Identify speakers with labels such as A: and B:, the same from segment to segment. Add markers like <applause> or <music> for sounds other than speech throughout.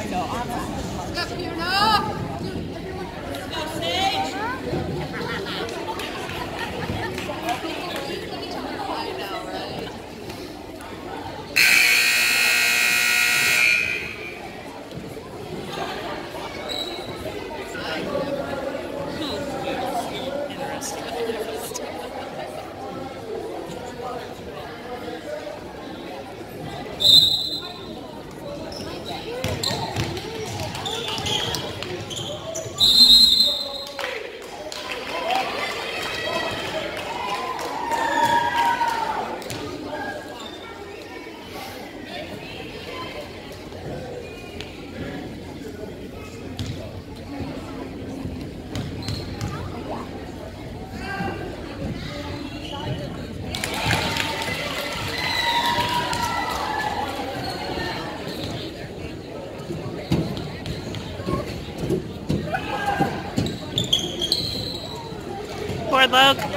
A: I go.
B: I'm not. Book.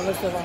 B: ありが
C: と
D: うご。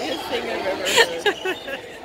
D: Funniest thing I've ever heard. <laughs>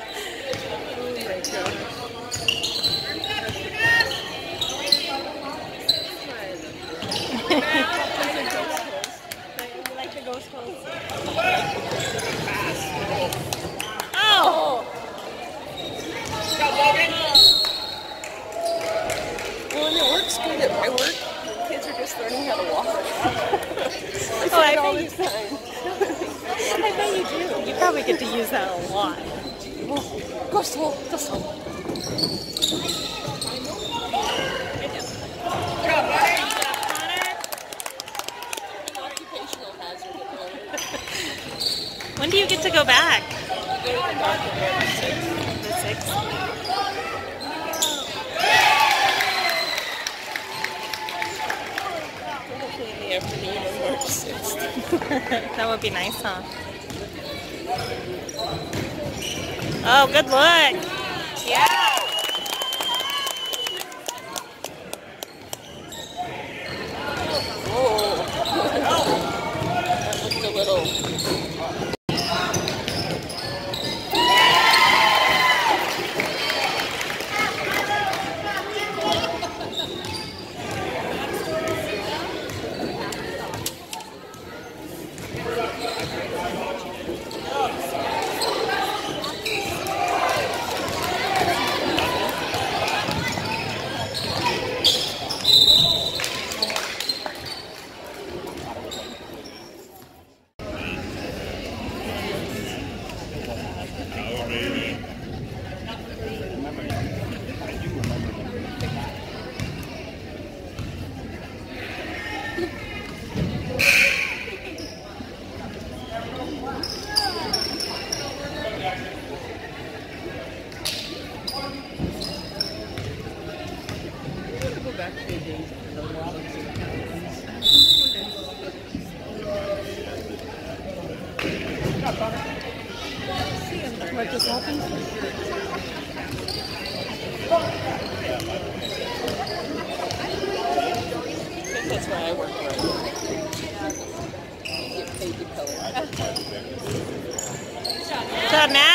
A: What's up, Max?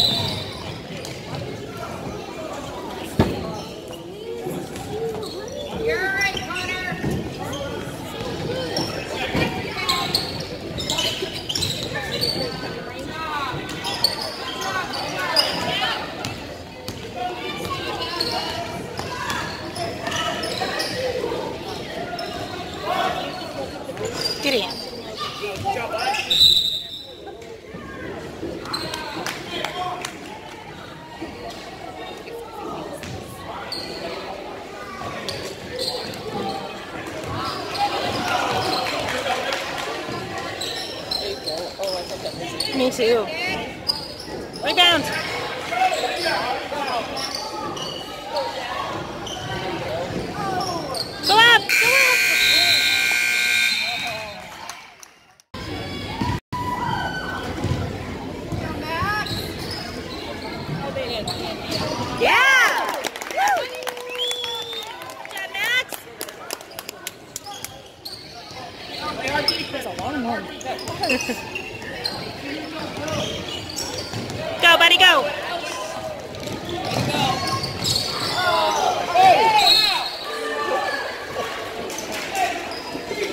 A: Go, buddy, go.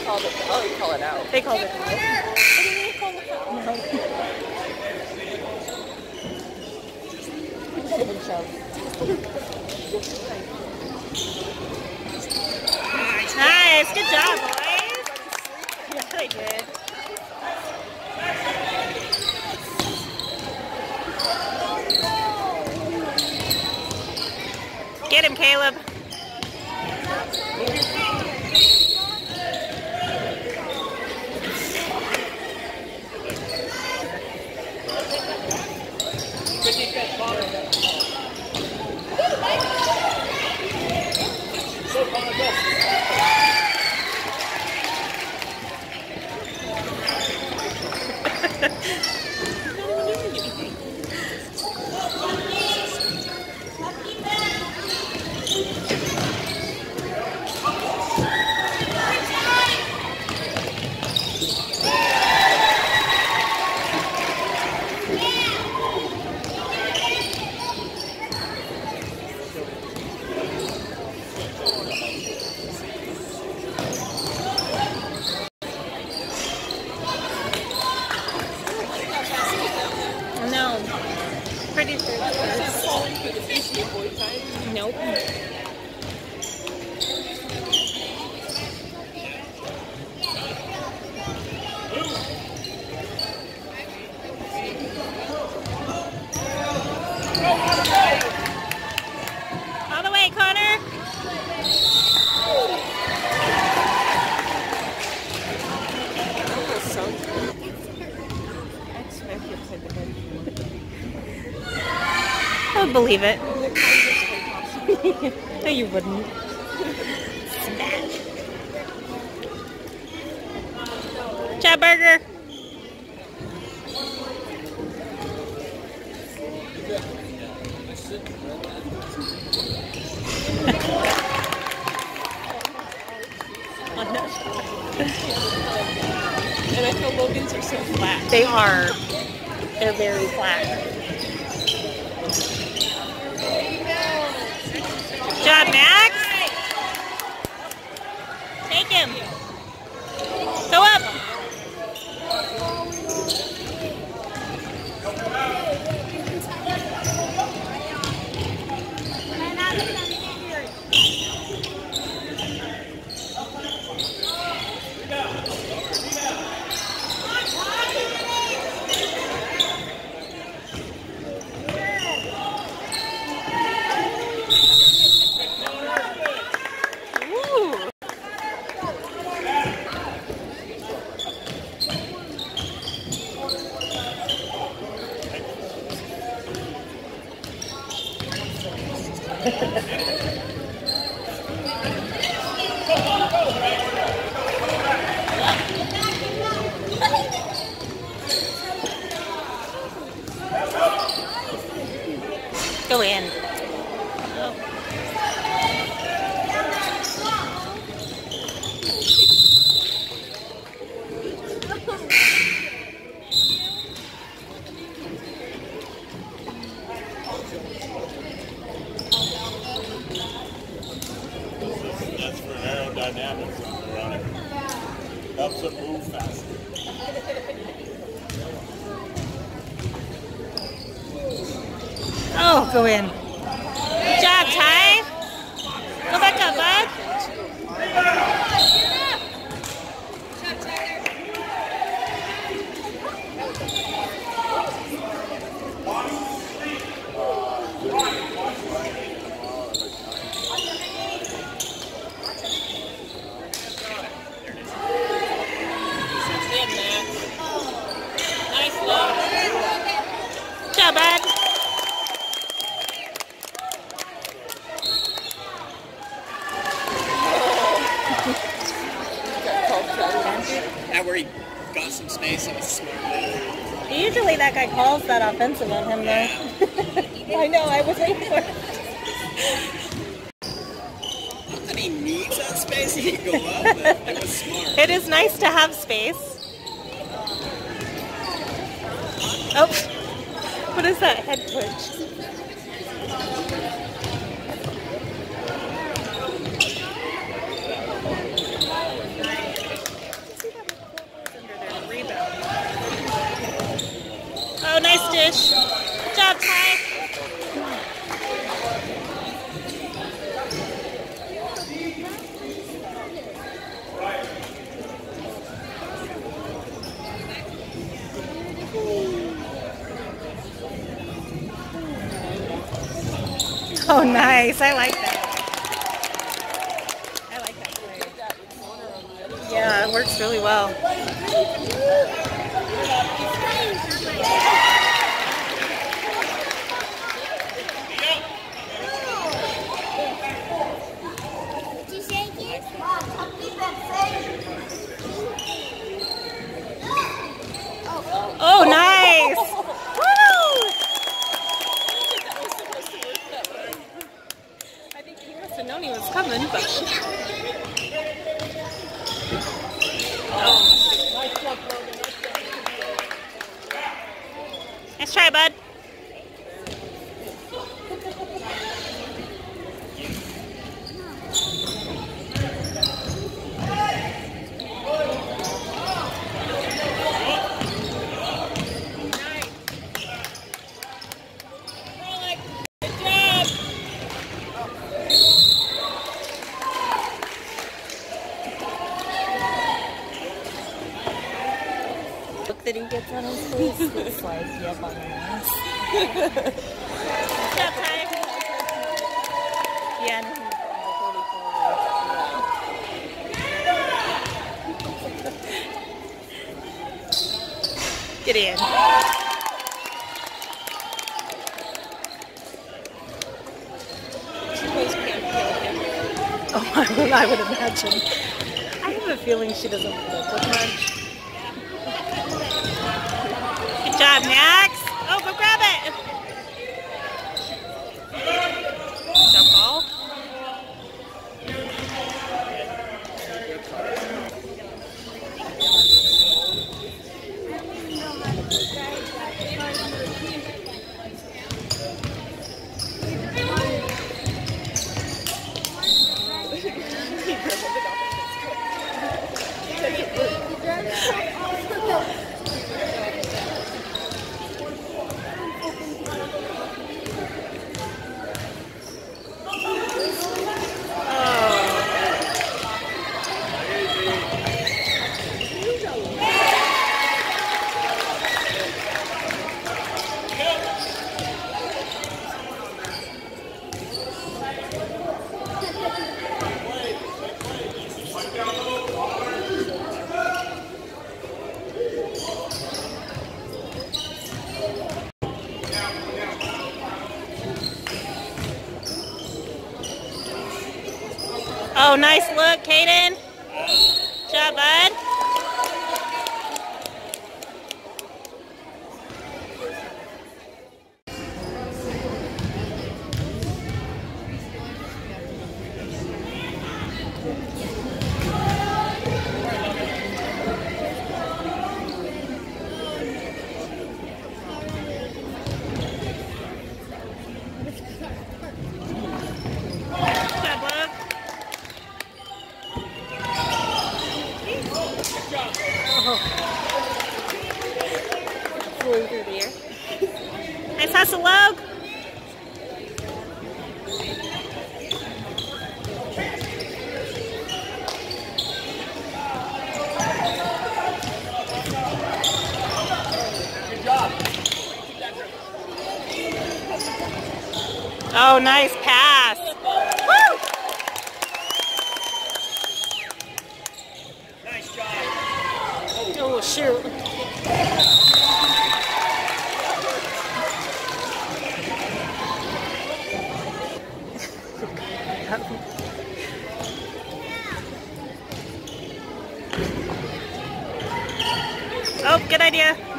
D: Called it. Oh, you call it.
A: They called it. Nice. Good job, boys. Yeah, they did. Get him, Caleb.
B: Good defense, Connor. Go, Connor, go.
A: No. Pretty sure it's Nope. All the way, Connor. I would believe it. <laughs> no, you wouldn't. Chad Burger. <laughs>
D: And I feel Logan's are so flat.
A: They are. They're very flat. Job, Max. Take him. Calls offensive on him, though. <laughs>
C: I know, I was waiting for it.
E: Not that he needs that space, he can go up, but it was smart.
A: It is nice to have space. Oh, what is that? Head twitch. Oh, nice dish. Good job, Ty. <laughs> Oh, nice. I like that. I like that. Yeah, it works really well. Oh, nice. Woo!
C: I think he must have coming, but.
A: Nice try, bud.
C: Look that he gets on his face. It slides you up on the ass.
A: Good job, Ty. Yeah. no. Get in. Oh, I would, I imagine. I have a feeling she doesn't with much. Good job, Max. Nice pass. Woo!
E: Nice job.
A: Oh, shoot. Oh, good idea.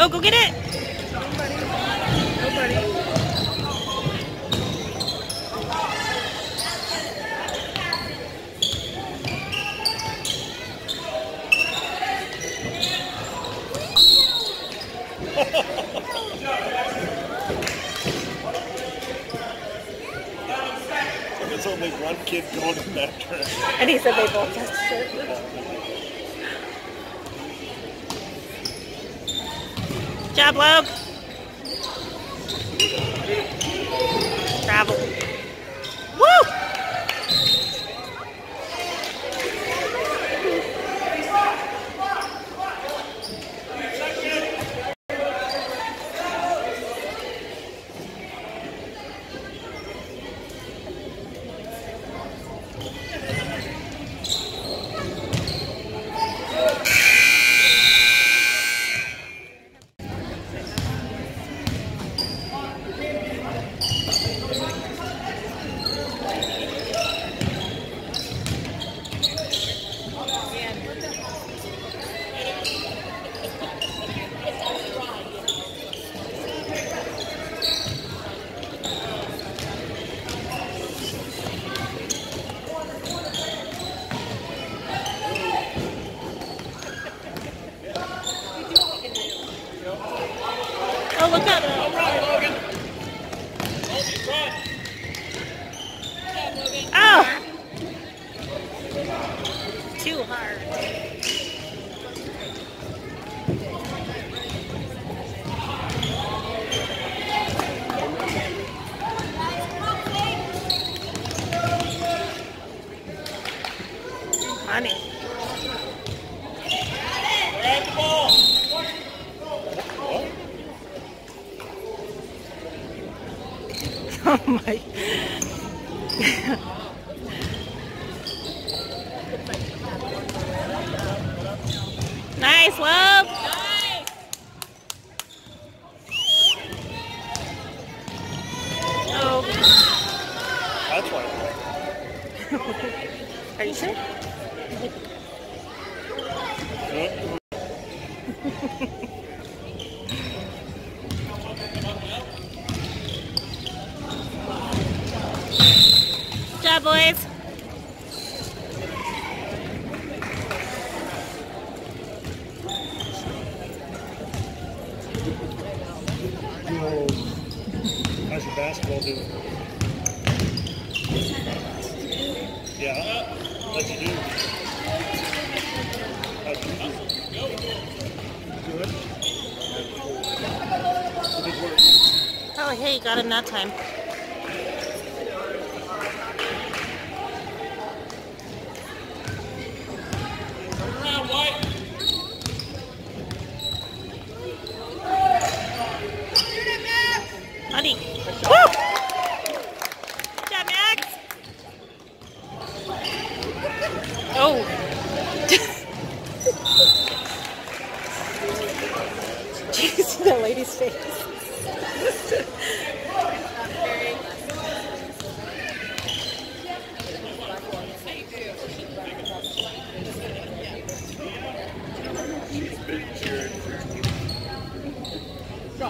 A: Oh, go get it.
B: There's only one kid going in that direction.
C: And he said they both touched it.
A: job, Loeb.
B: Good
A: boys.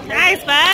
A: Nice, bud.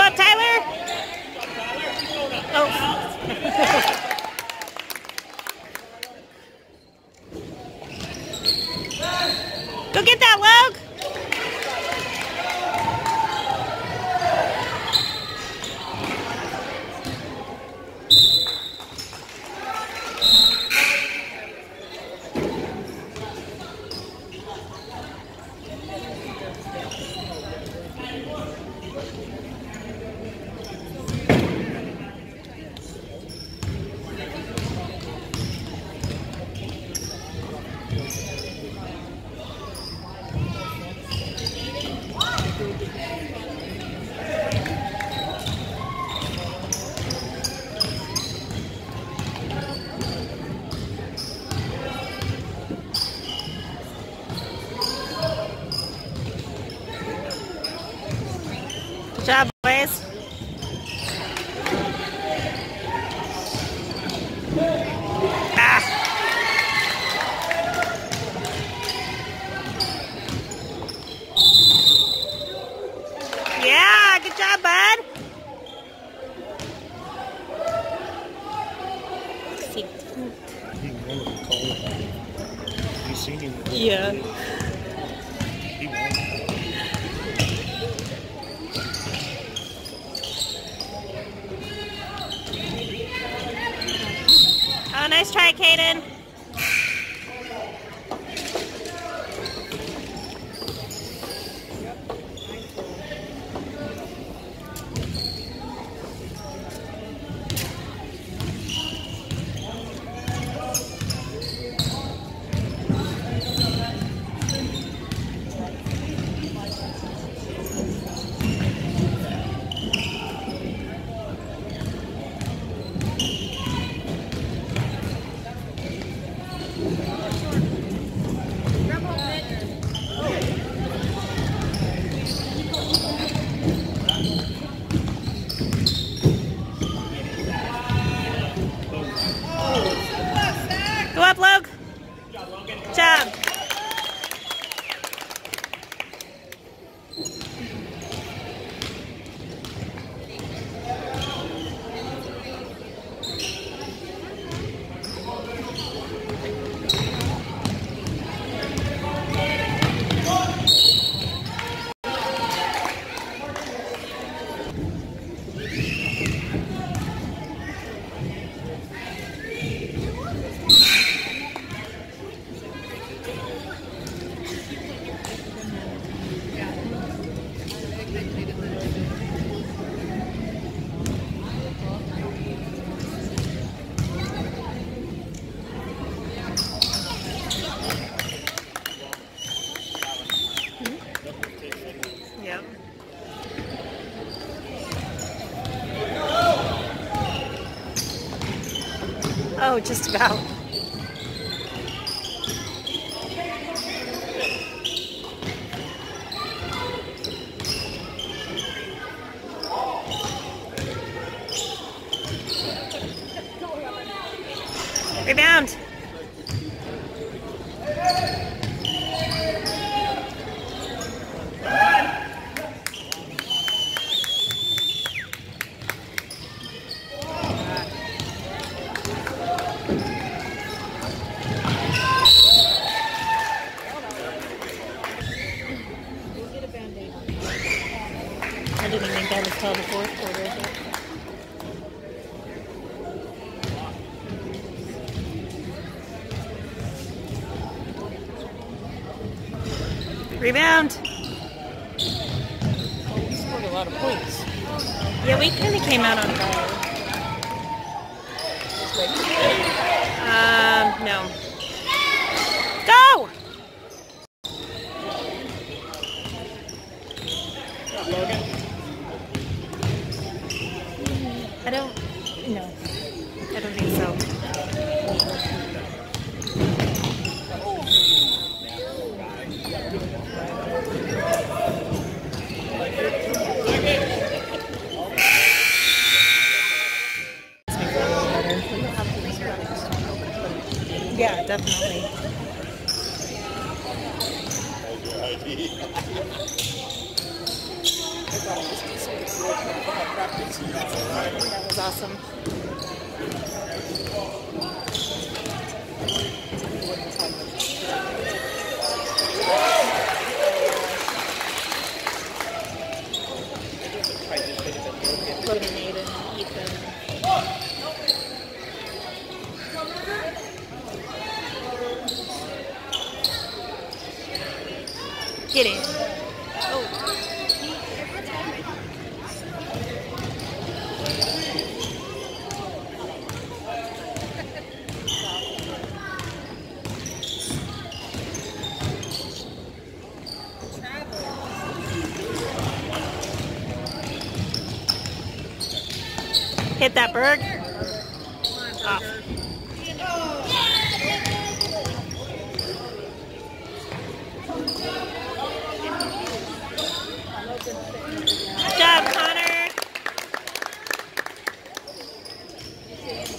A: up, Tyler? <laughs> Oh. <laughs> Bye-bye. just about. Rebound. Yeah, definitely. That was awesome.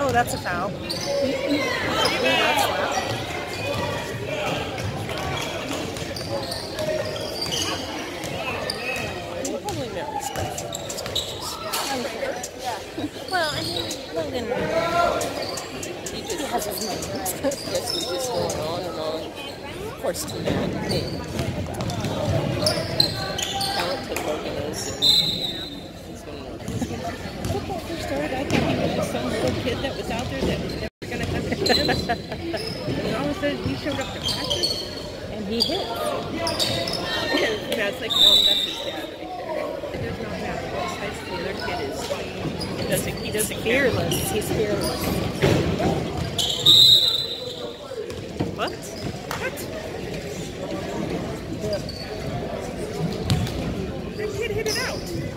A: Oh, that's a foul.
D: Respect him.
A: Well, I mean, Logan.
D: He just has his moments. <laughs> yes, he's just going on and on. Of course, to mad me about how talented Logan is. And he's going to know. When football first started, I thought he was just some little kid that was out there that was never going to have a chance. and all of a sudden, he showed up to practice and he hit. <laughs> and Matt's like, oh, that's his dad right there. There's no Matt. What's high school? Their kid is. He doesn't. He doesn't care.
A: Fearless. He's fearless. What?
D: That kid hit it out.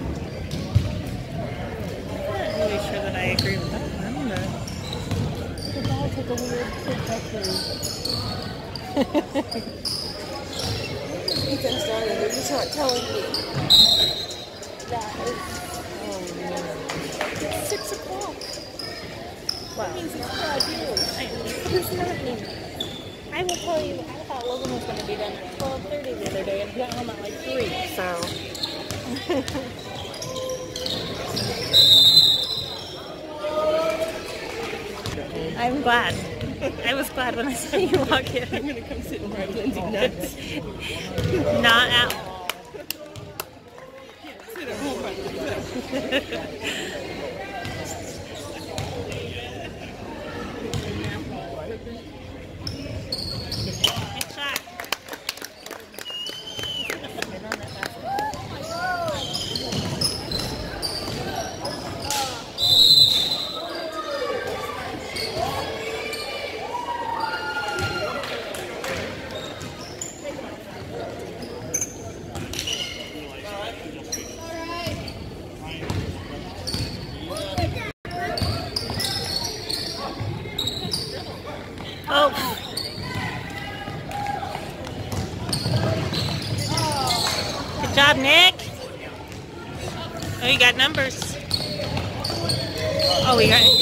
A: I'm not really sure that I agree with that one, but
D: The ball took a weird trajectory. Ethan's not either. He's not telling me. That is. Oh no. It's six o'clock.
A: wow.
D: That means it's five years.
A: I,
D: He's not me.
A: I will tell you, I thought Logan was going to be done at 12:30 the other day, and he got home at like three. So. <laughs> I'm glad. I was glad when I saw you walk in.
D: I'm gonna come sit and ride Lindsey nuts. <laughs>
A: Not at all. <laughs> Good job, Nick. Oh, you got numbers. Oh, we got.